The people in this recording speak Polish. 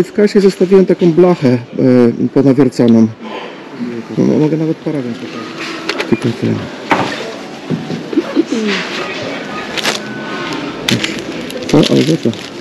Tutaj w kasie, zostawiłem taką blachę e, ponawiercaną. No, mogę nawet paragon pokazać. Tylko tyle. Co? Ale za co?